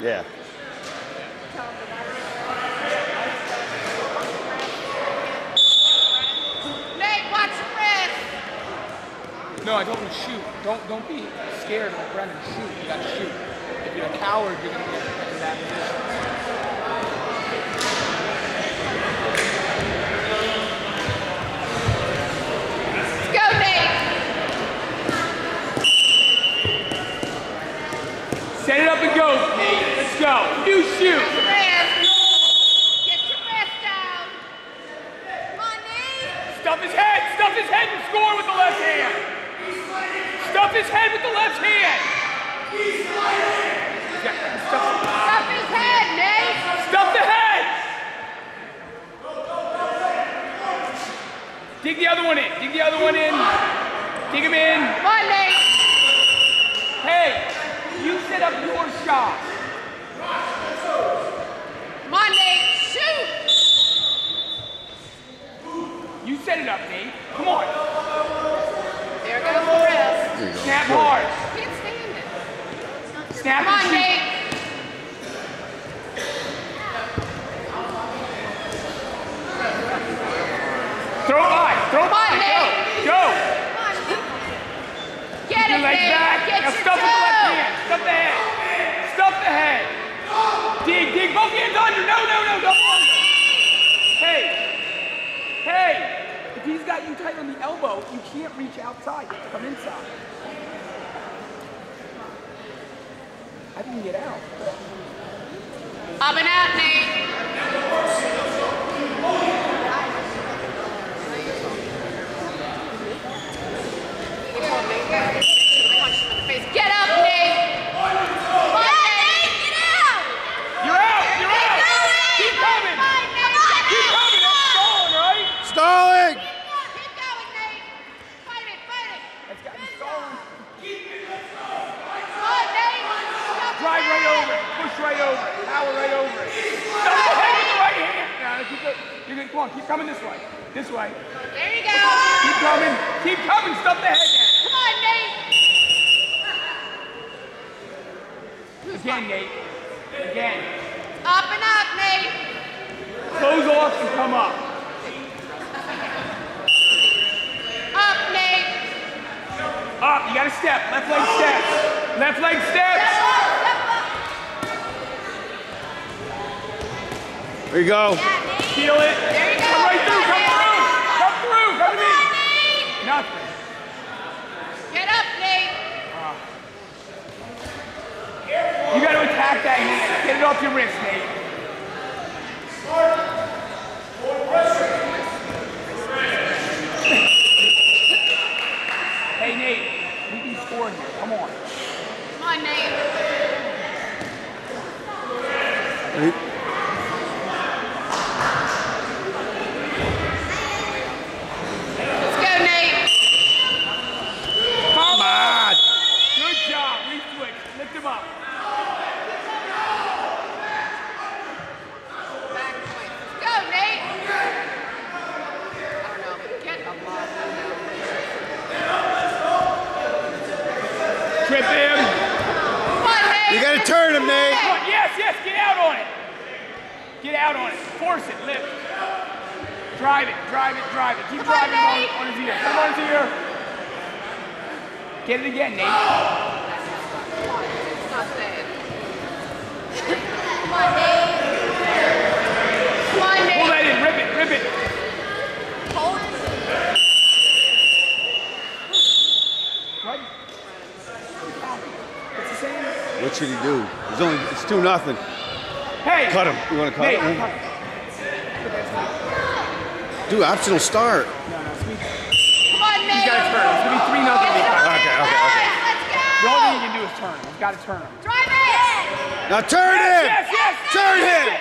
Yeah. Nate, watch your wrist. No, I told him to shoot. Don't don't be scared like Brendan. Shoot. You gotta shoot. If you're a coward, you're gonna get in that position. Let's go, Nate. Set it up and go, Nate. Let's go. You shoot. Get your wrist. Get down. Come. Stuff his head. Stuff his head and score with the left hand. Stuff his head with the left hand. He's stuff, his head, Nate. stuff the head. Dig the other one in. Dig the other one in. Dig him in. Come on, Nate. Hey, you set up your shot. Come on, Nate. Shoot. You set it up, Nate. Come on. There goes the wrist. There you go. Snap hard. Can't stand it. Snap Come on. Nate. Throw it high. Throw it. Nate. Go. Go. Come on, Nate. Get it, legs Nate. back. Get now stuff the left hand. Stuff the head. Stuff the head. Dig, dig. Both hands under. No, no, no. Under. Hey. Hey. If he's got you tight on the elbow, you can't reach outside. You have to come inside. I didn't get out. Up and out, Nate. Get up, Nate. Come on, Nate. Get out. You're out. You're Keep out. going. Keep coming. Come on, Nate. Keep coming. That's stalling, right? Stalling! Keep going, Nate. Fight it, fight it. That's got you stalling. Come on, Nate. Stop Drive the right head. over it. Push right over it. Power right over it. Stop the head with the right hand. Now, keep go- You're good. Come on. Keep coming this way. This way. There you go. Keep coming. Keep coming. Stuff the head down. Come on, Nate. Again, Nate. Again. Up and up, Nate. Close off and come up. Up, Nate. Up. You got to step. Left leg steps. Left leg steps. Step up, step up. There you go. Yeah, Nate. Feel it. There you go. Come right through. Come Come through. Come through. Come to Come on, me. Nate. Nothing. Get up, Nate. Ah. You got to attack that hand. Get it off your wrist, Nate. Hey, Nate. We can score here. Come on. Come on, Nate. Let's go, Nate. Come on. Good job. Re-switch. Lift him up. Back point. Let's go, Nate. I don't know, but get a lot. Trip him. Come on, Nate. You gotta turn him, Nate. Yes, yes. Get out on it. Get out on it. Force it. Lift. Drive it. Drive it. Drive it. Keep Come driving on, Nate. on his ear. Come on his ear. Get it again, Nate. Come on, not bad. Come on, Nate. Come on, Pull Nate. that in. Rip it. Rip it. Hold. Right? It's the same. What should he do? It's only it's two nothing. Hey. Cut him. You wanna cut Nate, him? cut. Dude, optional start. No, no, it's me. Come on, He's Nate. got to turn. It's going to be 3 nothing. Okay, okay, okay. Let's go. The only thing you can do is turn him. He's got to turn him. Drive it. Now turn him! Yes, yes. Turn Lift him! it.